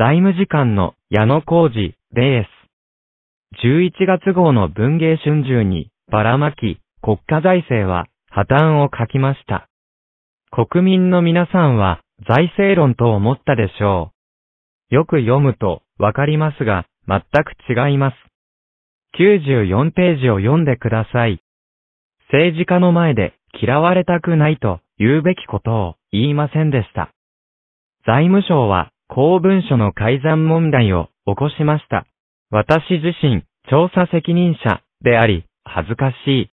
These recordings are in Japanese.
財務次官の矢野浩二です。11月号の文芸春秋にばらまき国家財政は破綻を書きました。国民の皆さんは財政論と思ったでしょう。よく読むとわかりますが、全く違います。94ページを読んでください。政治家の前で嫌われたくないと言うべきことを言いませんでした。財務省は公文書の改ざん問題を起こしました。私自身、調査責任者であり、恥ずかしい。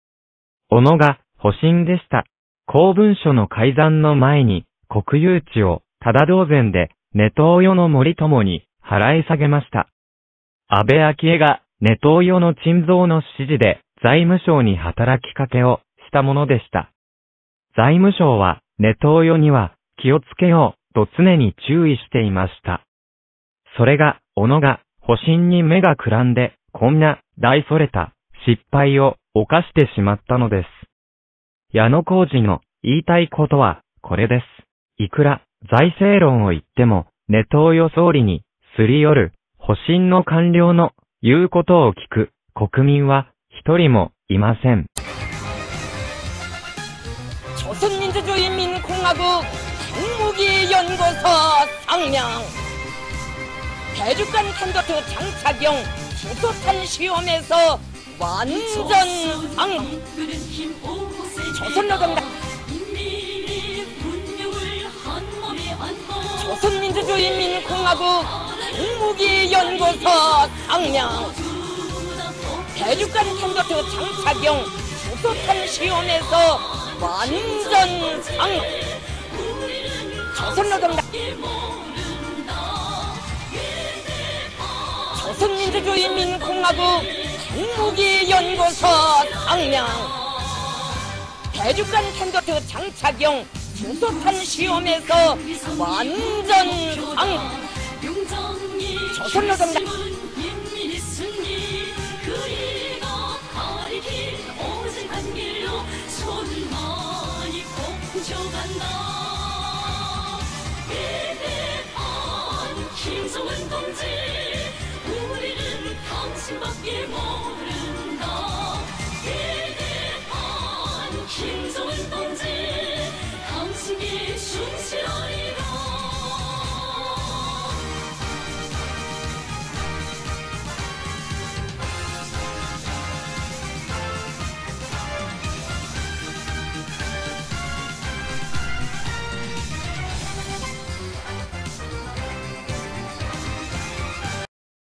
小野が保身でした。公文書の改ざんの前に国有地をただ同然でネトウヨの森友に払い下げました。安倍昭恵がネトウヨの鎮蔵の指示で財務省に働きかけをしたものでした。財務省はネトウヨには気をつけようと常に注意していました。それが、小野が保身に目がくらんで、こんな大それた失敗を犯してしまったのです。矢野浩二の言いたいことはこれです。いくら財政論を言っても、ネトウヨ総理にすり寄る保身の官僚の言うことを聞く国民は一人もいません。 조선민주주의인민공화국 핵 무기 연구소 상명 대륙간 탄도트 장착용 수소탄 시험에서 완전 상 조선노동당 조선민주주의인민공화국 핵무기연구소 상명 대륙간 탄도트 장착용 수소탄 시험에서 완전 상 조선노동당. 조선민주주의인민공화국 핵무기연구소 상명. 대륙간 탄도트 장착용 수소탄 시험에서 완전 상 조선노동당